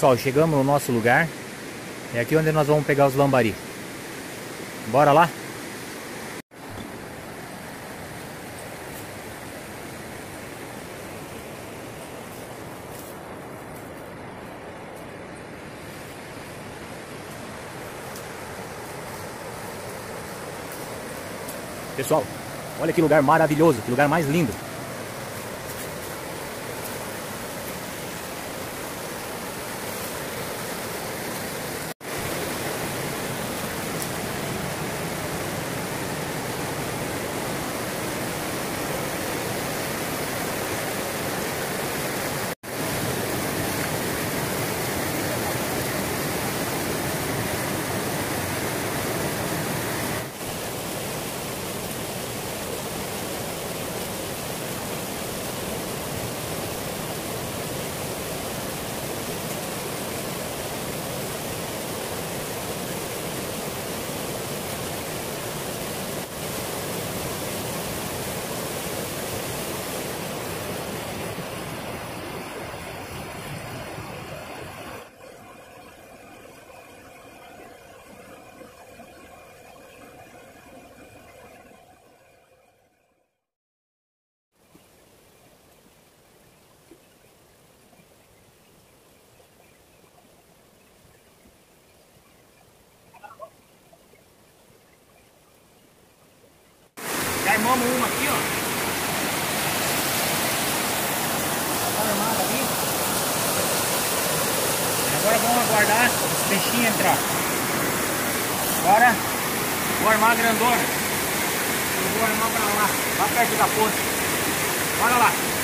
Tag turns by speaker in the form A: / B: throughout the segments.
A: Pessoal, chegamos no nosso lugar. É aqui onde nós vamos pegar os lambari. Bora lá? Pessoal, olha que lugar maravilhoso, que lugar mais lindo. Armamos uma aqui, ó. Tá armada ali. Agora vamos aguardar os peixinhos entrar. Agora vou armar a grandona. Eu vou armar pra lá, lá perto da ponte. Bora lá.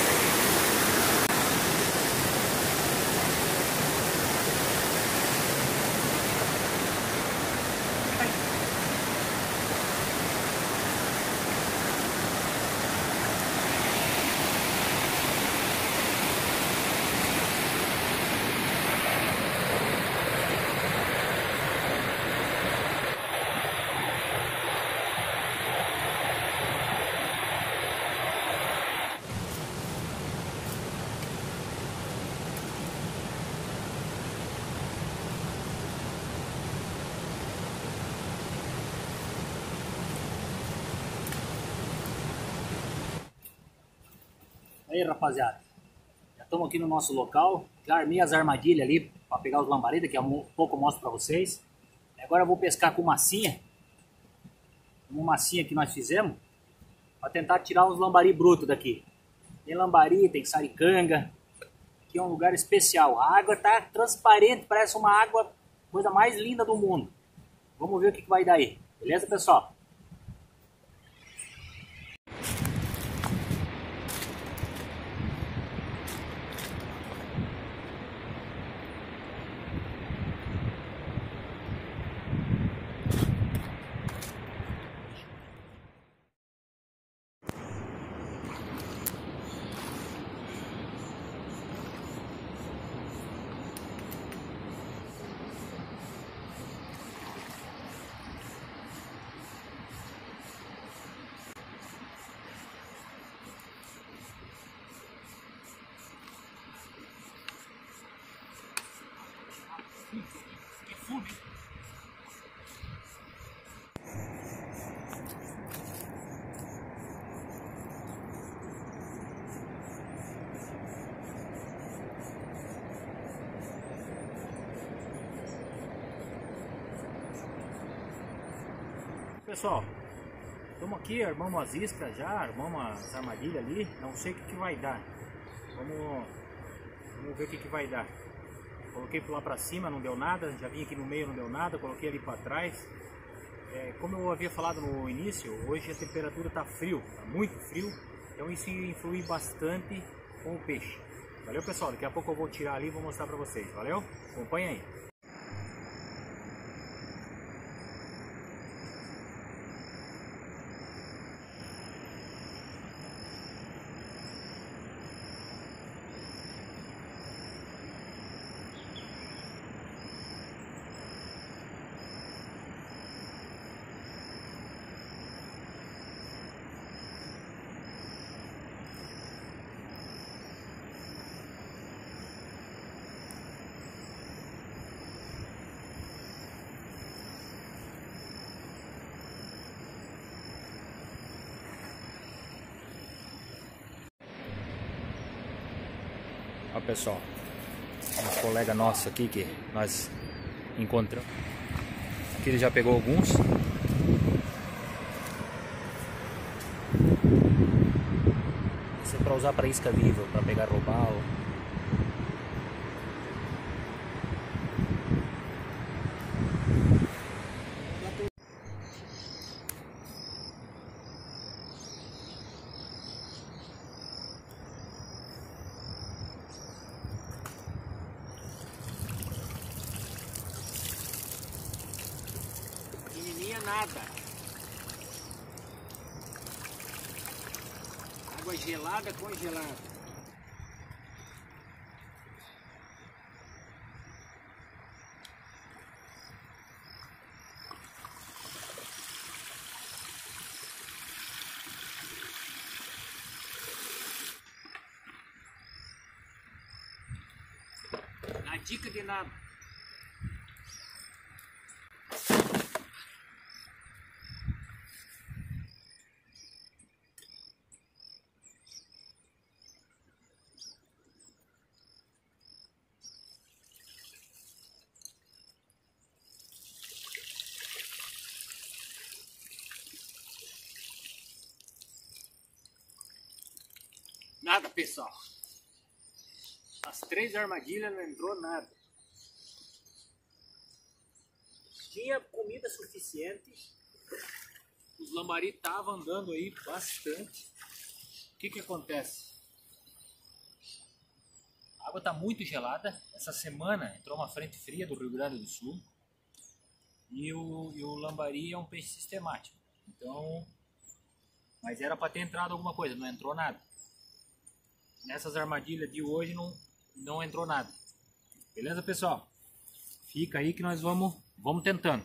A: Aí, rapaziada. Já estamos aqui no nosso local. Já armei as armadilhas ali para pegar os lambari, daqui a um pouco eu mostro para vocês. Agora eu vou pescar com massinha. Uma massinha que nós fizemos para tentar tirar os lambari brutos daqui. Tem lambari, tem saricanga. Aqui é um lugar especial. A água tá transparente, parece uma água, coisa mais linda do mundo. Vamos ver o que, que vai dar aí. Beleza, pessoal? Pessoal, estamos aqui, armamos as iscas já, armamos as armadilhas ali, não sei o que, que vai dar. Vamos, vamos ver o que, que vai dar. Coloquei lá para cima, não deu nada, já vim aqui no meio, não deu nada, coloquei ali para trás. É, como eu havia falado no início, hoje a temperatura está frio, está muito frio, então isso influi bastante com o peixe. Valeu pessoal, daqui a pouco eu vou tirar ali e vou mostrar para vocês, valeu? Acompanha aí. Ó pessoal, um colega nosso aqui que nós encontramos. Aqui ele já pegou alguns. Isso é para usar para isca viva, para pegar robalo.
B: Nada. Água gelada, congelada. Dica de nada. Nada, pessoal. As três armadilhas não entrou nada. Tinha comida suficiente. Os lambari estavam andando aí bastante. O que que acontece?
A: A água está muito gelada. Essa semana entrou uma frente fria do Rio Grande do Sul. E o, e o lambari é um peixe sistemático. Então, mas era para ter entrado alguma coisa, não entrou nada. Nessas armadilhas de hoje não, não entrou nada. Beleza, pessoal? Fica aí que nós vamos, vamos tentando.